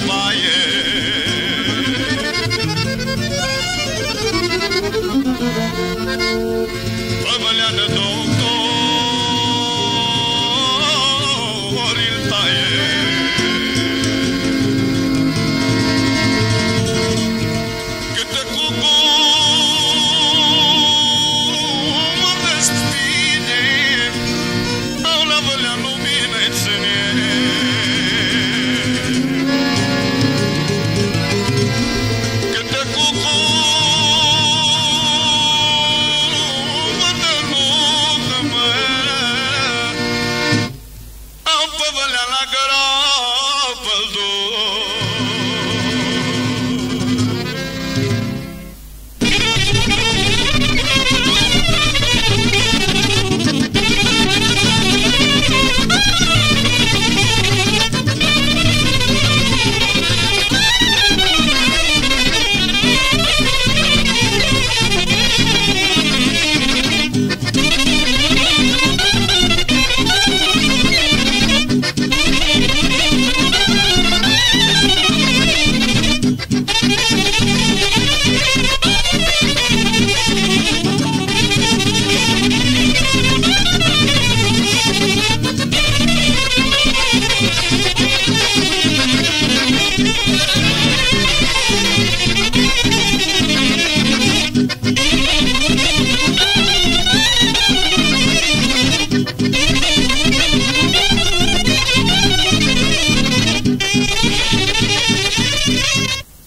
flying.